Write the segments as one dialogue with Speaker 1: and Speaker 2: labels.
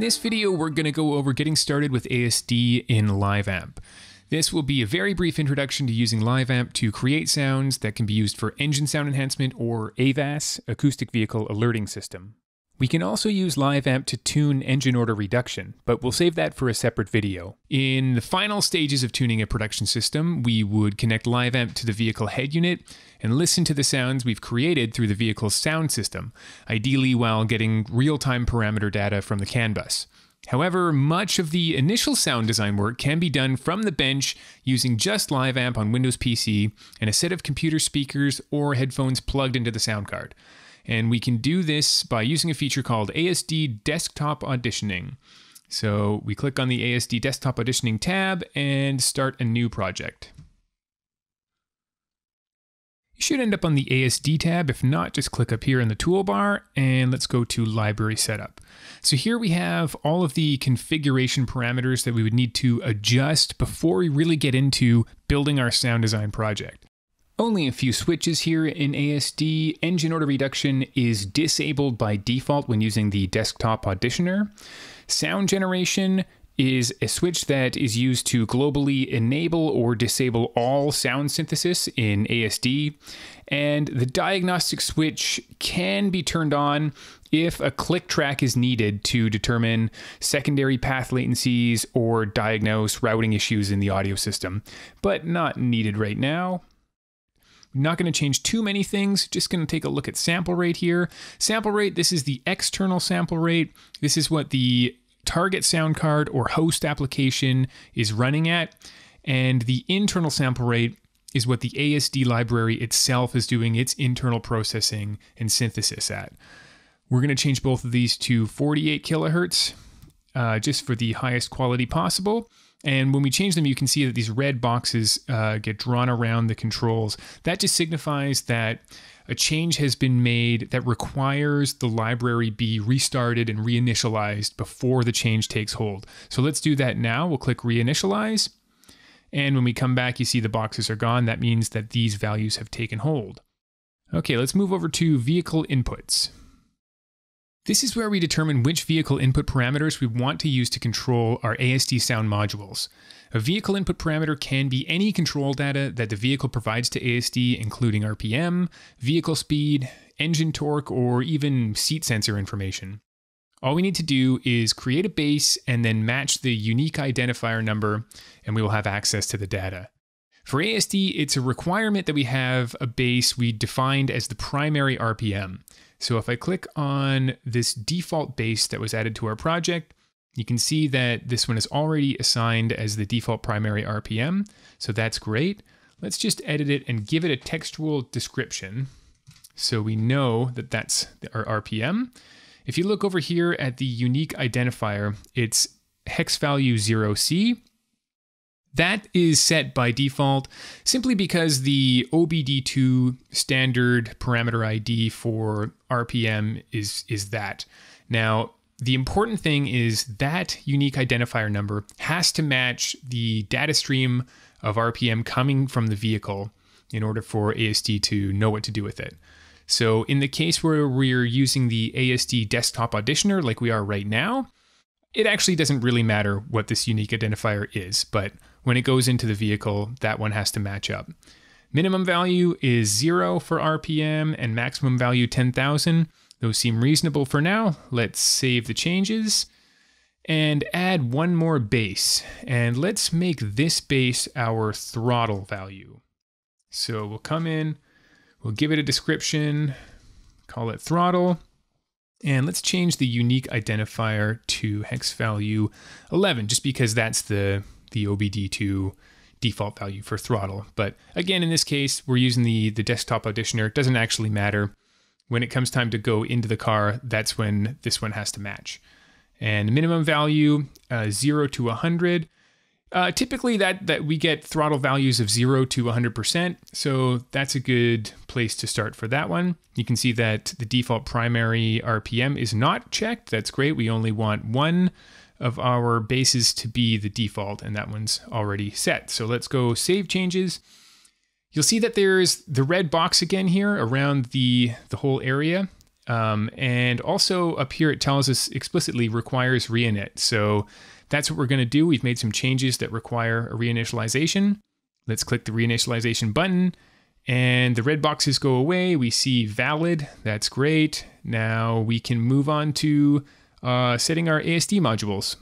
Speaker 1: this video, we're going to go over getting started with ASD in LiveAmp. This will be a very brief introduction to using LiveAmp to create sounds that can be used for engine sound enhancement or AVAS, Acoustic Vehicle Alerting System. We can also use LiveAmp to tune engine order reduction, but we'll save that for a separate video. In the final stages of tuning a production system, we would connect LiveAmp to the vehicle head unit and listen to the sounds we've created through the vehicle's sound system, ideally while getting real-time parameter data from the CAN bus. However, much of the initial sound design work can be done from the bench using just LiveAmp on Windows PC and a set of computer speakers or headphones plugged into the sound card. And we can do this by using a feature called ASD Desktop Auditioning. So we click on the ASD Desktop Auditioning tab and start a new project. You should end up on the ASD tab. If not, just click up here in the toolbar and let's go to Library Setup. So here we have all of the configuration parameters that we would need to adjust before we really get into building our sound design project. Only a few switches here in ASD. Engine order reduction is disabled by default when using the desktop auditioner. Sound generation is a switch that is used to globally enable or disable all sound synthesis in ASD. And the diagnostic switch can be turned on if a click track is needed to determine secondary path latencies or diagnose routing issues in the audio system, but not needed right now. Not going to change too many things, just going to take a look at sample rate here. Sample rate, this is the external sample rate. This is what the target sound card or host application is running at. And the internal sample rate is what the ASD library itself is doing its internal processing and synthesis at. We're going to change both of these to 48 kilohertz uh, just for the highest quality possible. And when we change them, you can see that these red boxes uh, get drawn around the controls. That just signifies that a change has been made that requires the library be restarted and reinitialized before the change takes hold. So let's do that now. We'll click reinitialize. And when we come back, you see the boxes are gone. That means that these values have taken hold. Okay, let's move over to vehicle inputs. This is where we determine which vehicle input parameters we want to use to control our ASD sound modules. A vehicle input parameter can be any control data that the vehicle provides to ASD, including RPM, vehicle speed, engine torque, or even seat sensor information. All we need to do is create a base and then match the unique identifier number, and we will have access to the data. For ASD, it's a requirement that we have a base we defined as the primary RPM. So if I click on this default base that was added to our project, you can see that this one is already assigned as the default primary RPM. So that's great. Let's just edit it and give it a textual description. So we know that that's our RPM. If you look over here at the unique identifier, it's hex value 0C. That is set by default simply because the OBD2 standard parameter ID for RPM is, is that. Now, the important thing is that unique identifier number has to match the data stream of RPM coming from the vehicle in order for ASD to know what to do with it. So, in the case where we're using the ASD desktop auditioner like we are right now, it actually doesn't really matter what this unique identifier is, but when it goes into the vehicle, that one has to match up. Minimum value is zero for RPM and maximum value 10,000. Those seem reasonable for now. Let's save the changes and add one more base. And let's make this base our throttle value. So we'll come in, we'll give it a description, call it throttle. And let's change the unique identifier to hex value 11, just because that's the the OBD2 default value for throttle. But again, in this case, we're using the, the desktop auditioner. It doesn't actually matter. When it comes time to go into the car, that's when this one has to match. And minimum value, uh, 0 to 100. Uh, typically, that, that we get throttle values of 0 to 100%, so that's a good place to start for that one. You can see that the default primary RPM is not checked. That's great. We only want one of our bases to be the default, and that one's already set. So let's go save changes. You'll see that there's the red box again here around the, the whole area. Um, and also up here, it tells us explicitly requires reinit. So that's what we're going to do. We've made some changes that require a reinitialization. Let's click the reinitialization button and the red boxes go away. We see valid. That's great. Now we can move on to uh, setting our ASD modules.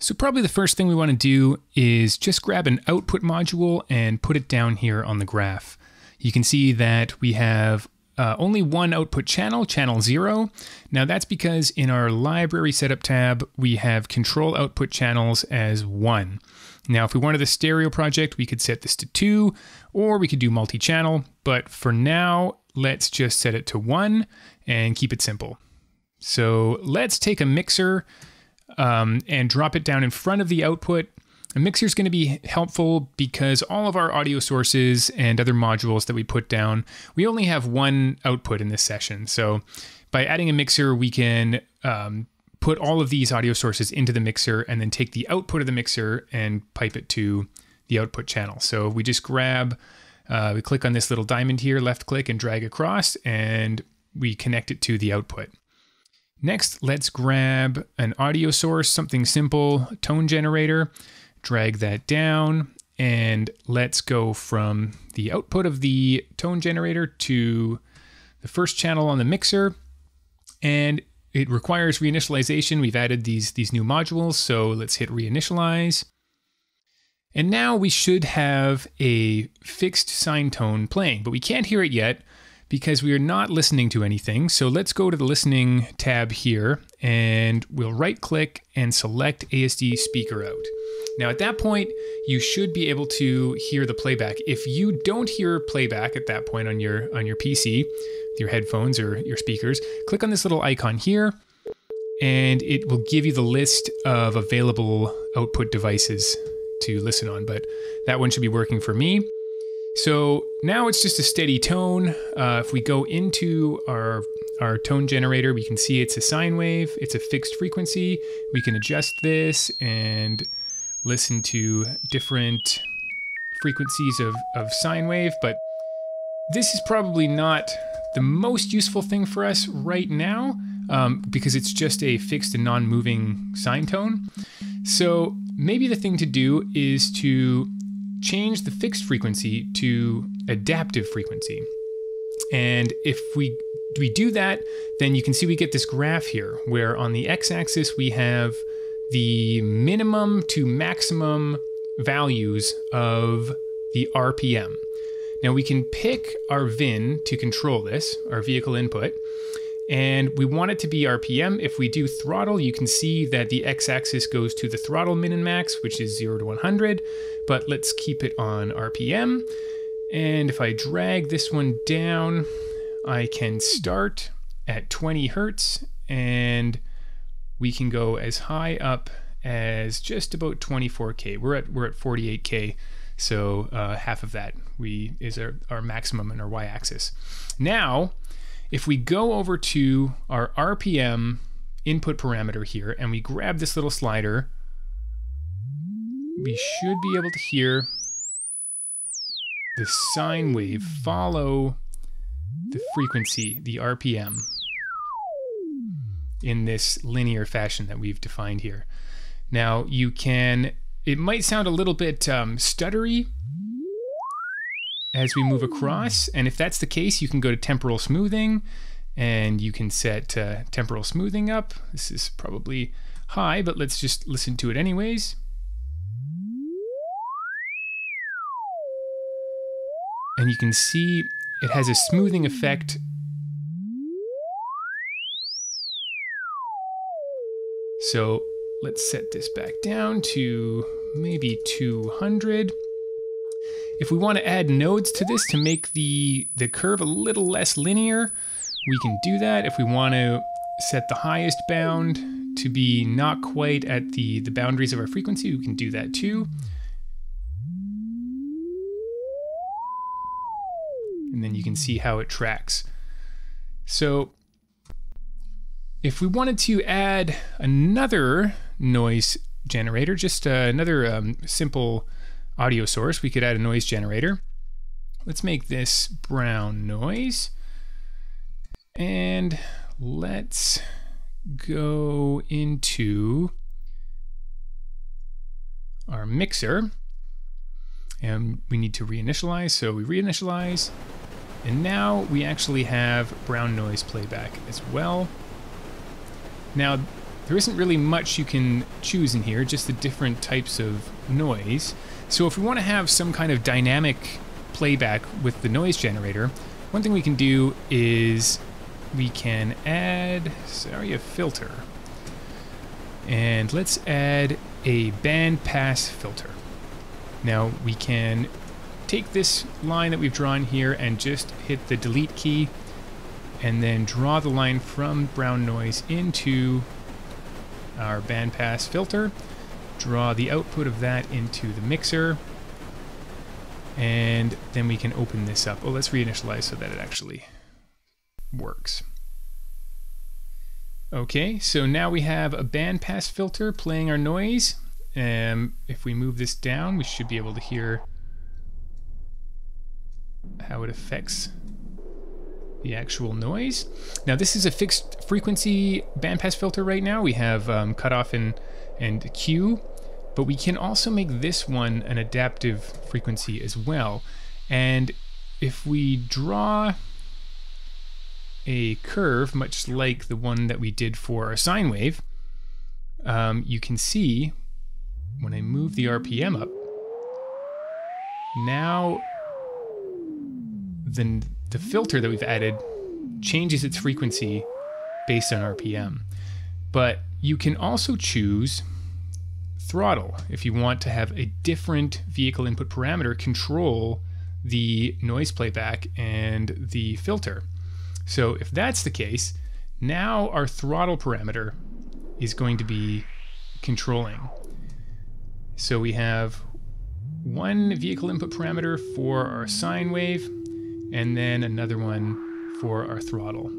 Speaker 1: So probably the first thing we want to do is just grab an output module and put it down here on the graph. You can see that we have uh, only one output channel, channel zero. Now that's because in our library setup tab, we have control output channels as one. Now, if we wanted a stereo project, we could set this to two, or we could do multi-channel, but for now, let's just set it to one and keep it simple. So let's take a mixer um, and drop it down in front of the output. A mixer is going to be helpful because all of our audio sources and other modules that we put down, we only have one output in this session. So by adding a mixer, we can um, put all of these audio sources into the mixer and then take the output of the mixer and pipe it to the output channel. So we just grab, uh, we click on this little diamond here, left click and drag across, and we connect it to the output. Next, let's grab an audio source, something simple, tone generator, drag that down, and let's go from the output of the tone generator to the first channel on the mixer. And it requires reinitialization. We've added these, these new modules, so let's hit reinitialize. And now we should have a fixed sine tone playing, but we can't hear it yet because we are not listening to anything. So let's go to the listening tab here and we'll right click and select ASD speaker out. Now at that point, you should be able to hear the playback. If you don't hear playback at that point on your on your PC, your headphones or your speakers, click on this little icon here and it will give you the list of available output devices to listen on, but that one should be working for me. So now it's just a steady tone. Uh, if we go into our, our tone generator, we can see it's a sine wave. It's a fixed frequency. We can adjust this and listen to different frequencies of, of sine wave, but this is probably not the most useful thing for us right now um, because it's just a fixed and non-moving sine tone. So maybe the thing to do is to change the fixed frequency to adaptive frequency. And if we we do that, then you can see we get this graph here where on the x-axis we have the minimum to maximum values of the RPM. Now we can pick our VIN to control this, our vehicle input, and we want it to be RPM. If we do throttle, you can see that the x-axis goes to the throttle min and max, which is 0 to 100, but let's keep it on RPM. And if I drag this one down, I can start at 20 hertz and we can go as high up as just about 24k. We're at we're at 48k, so uh, half of that we is our, our maximum in our y-axis. Now if we go over to our RPM input parameter here and we grab this little slider, we should be able to hear the sine wave follow the frequency, the RPM, in this linear fashion that we've defined here. Now you can, it might sound a little bit um, stuttery as we move across. And if that's the case, you can go to temporal smoothing and you can set uh, temporal smoothing up. This is probably high, but let's just listen to it anyways. And you can see it has a smoothing effect. So let's set this back down to maybe 200. If we want to add nodes to this to make the, the curve a little less linear, we can do that. If we want to set the highest bound to be not quite at the, the boundaries of our frequency, we can do that too. And then you can see how it tracks. So if we wanted to add another noise generator, just uh, another um, simple audio source, we could add a noise generator. Let's make this brown noise. And let's go into our mixer. And we need to reinitialize, so we reinitialize. And now we actually have brown noise playback as well. Now, there isn't really much you can choose in here, just the different types of noise. So if we want to have some kind of dynamic playback with the noise generator, one thing we can do is we can add, sorry, a filter. And let's add a band pass filter. Now we can take this line that we've drawn here and just hit the delete key and then draw the line from brown noise into our bandpass filter, draw the output of that into the mixer, and then we can open this up. Oh, let's reinitialize so that it actually works. Okay, so now we have a bandpass filter playing our noise. Um, if we move this down, we should be able to hear how it affects the actual noise. Now this is a fixed frequency bandpass filter right now. We have um, cutoff and, and Q, but we can also make this one an adaptive frequency as well. And if we draw a curve, much like the one that we did for our sine wave, um, you can see when I move the RPM up, now the, the filter that we've added changes its frequency based on RPM. But you can also choose throttle if you want to have a different vehicle input parameter control the noise playback and the filter. So if that's the case, now our throttle parameter is going to be controlling. So we have one vehicle input parameter for our sine wave, and then another one for our throttle.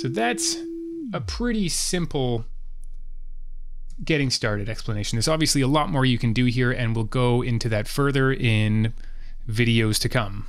Speaker 1: So that's a pretty simple getting started explanation. There's obviously a lot more you can do here, and we'll go into that further in videos to come.